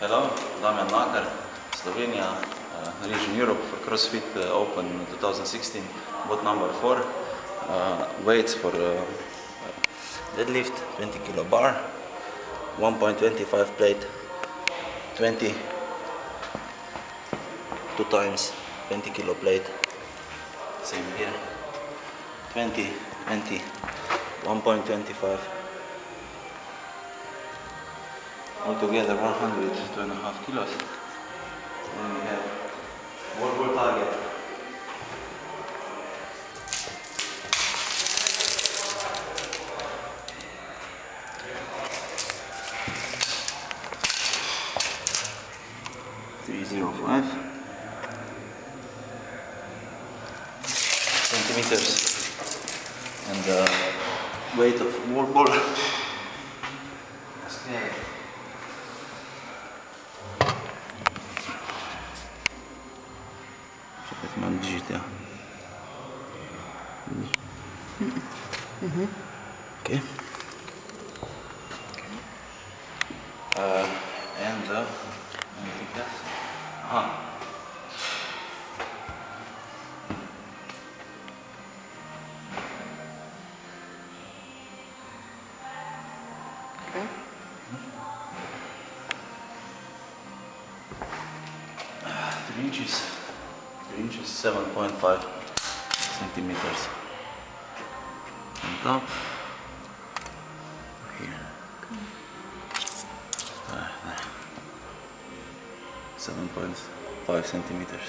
Hello, Damian Nagar, Slovenia, uh, eh, region Europe for CrossFit uh, Open 2016, boat number 4, uh, eh, weights for uh, deadlift, 20 kilo bar, 1.25 plate, 20, two times 20 kilo plate, same here, 20, 20, 1.25, altogether 102.5 kilos. And we have World more target. digitar. Uhum. Okay. okay. Uh, and the. Huh. Okay. Uh, the. inches, 7.5 centimeters on top here. Uh, 7.5 centimeters.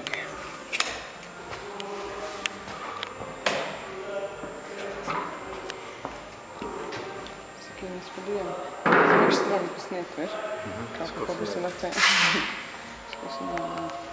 Okay. Tukaj ne spodujem. Z več stran posnet, veš? Kako bi se lahko... Tako se da...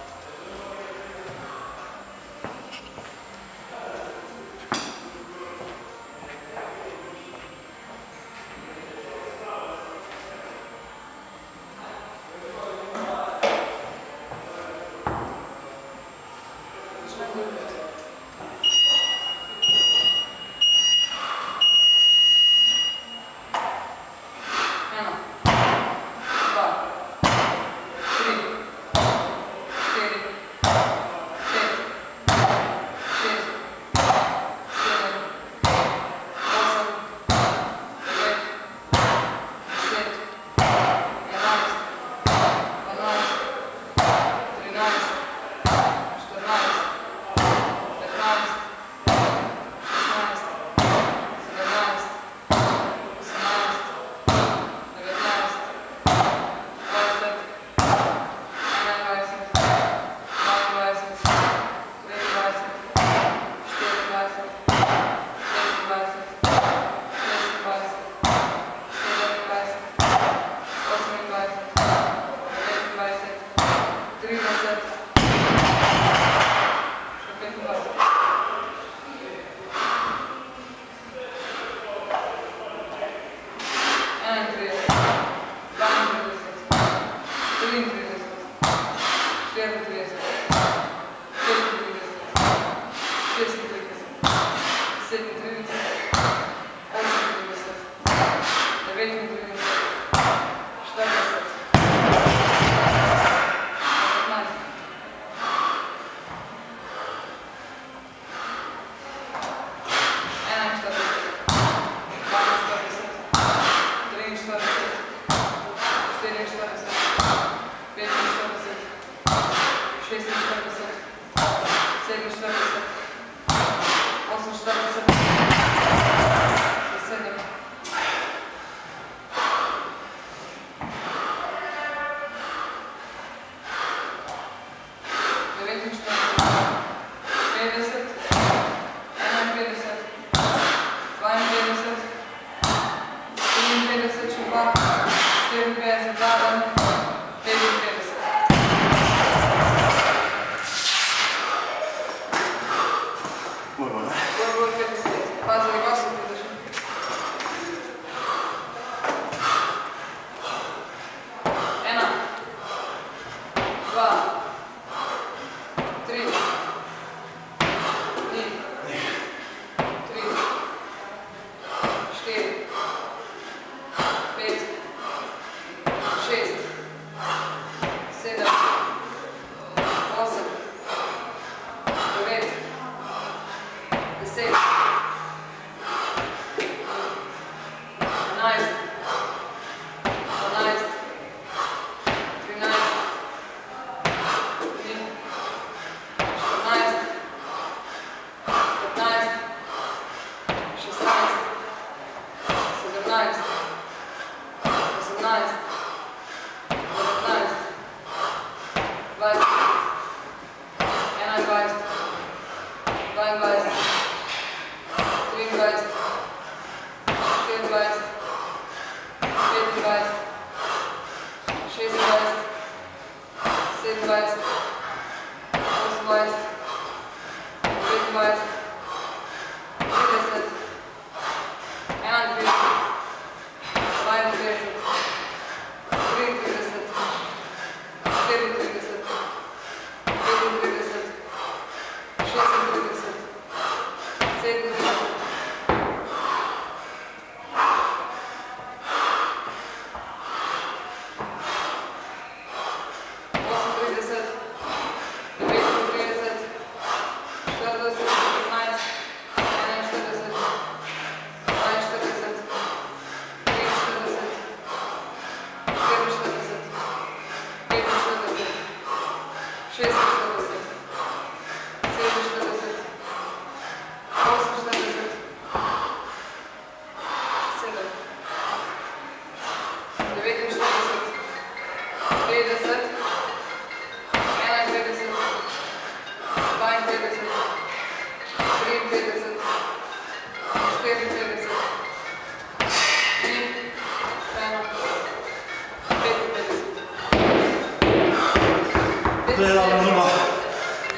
pedalene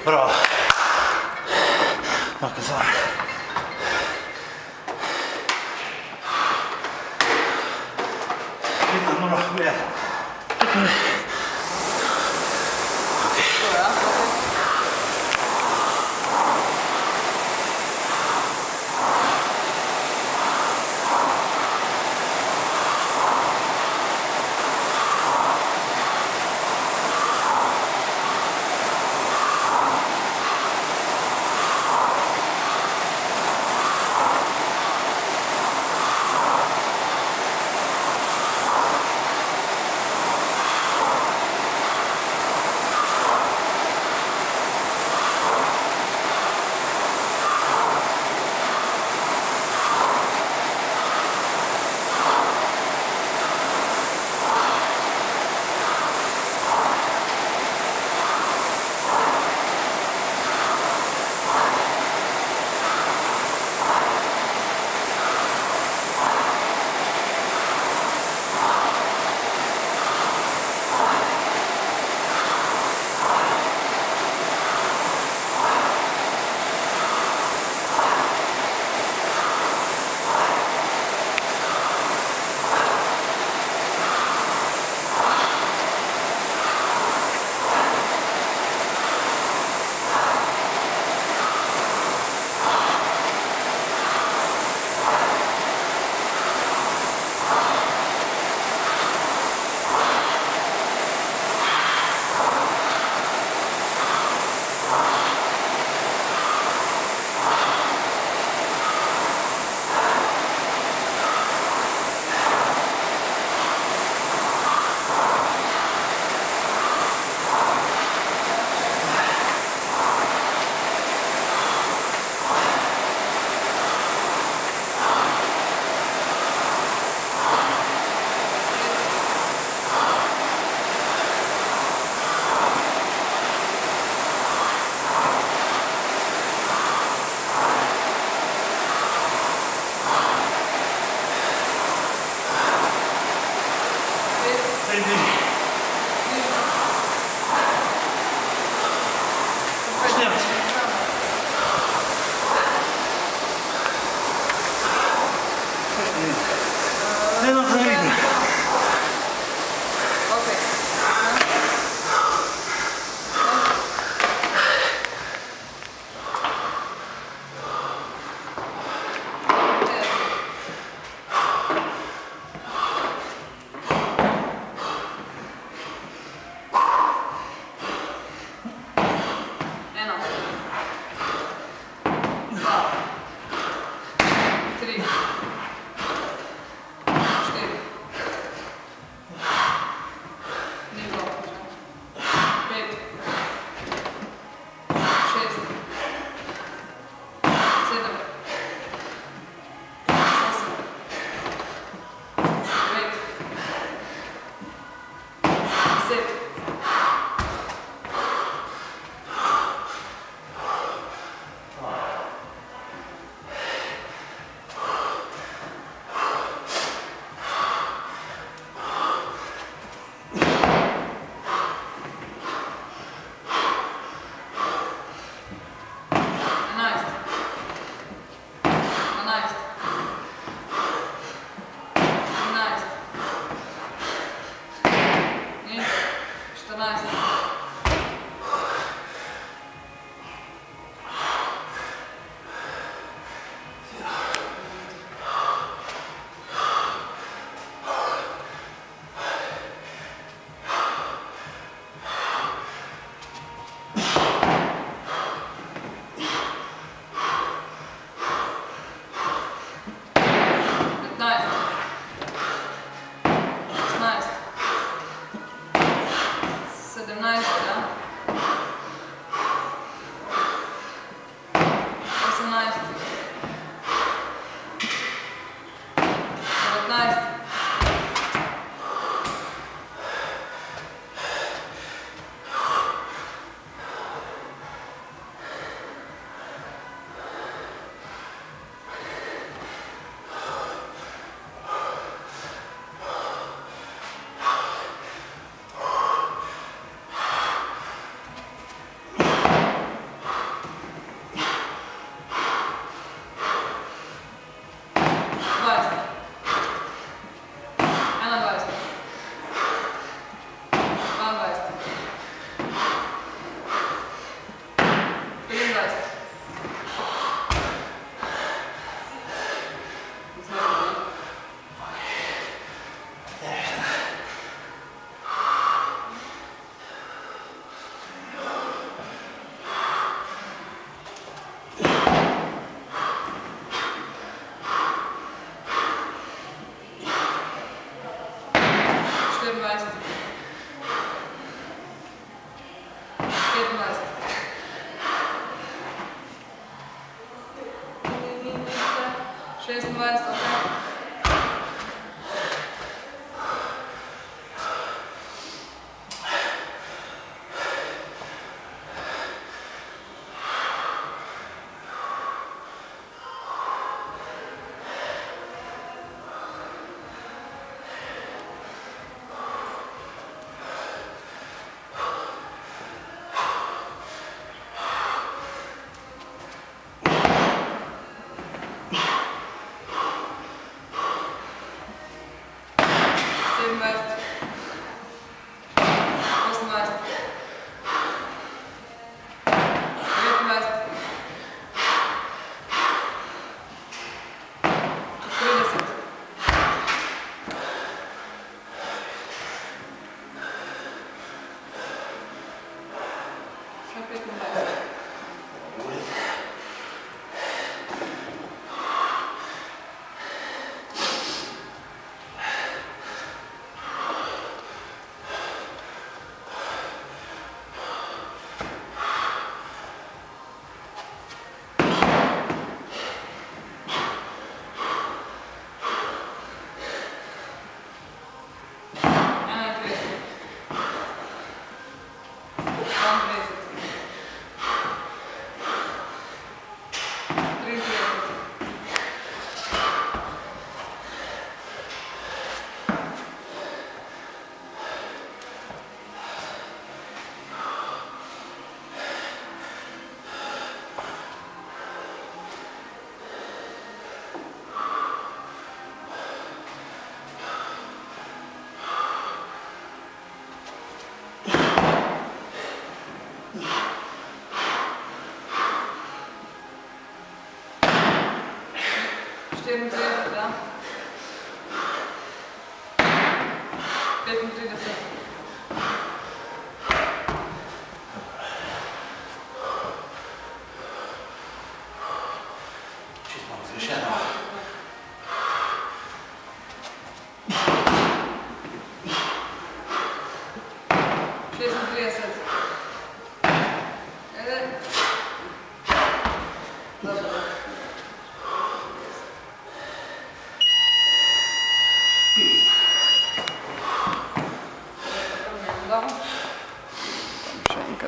bra. Akkurat sånn. Litt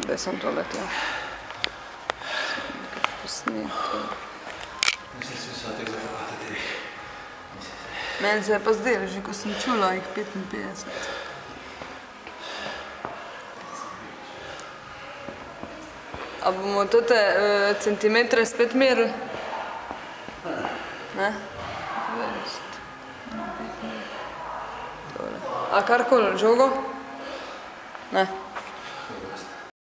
Da sem to letel. Posneto. Mislim, si mislila teh zapravati treh. Meni se je pa zdelo, že ko sem čula jih 55. A bomo tote centimetre spet merili? Ne? A karkoli, žogo? Ne.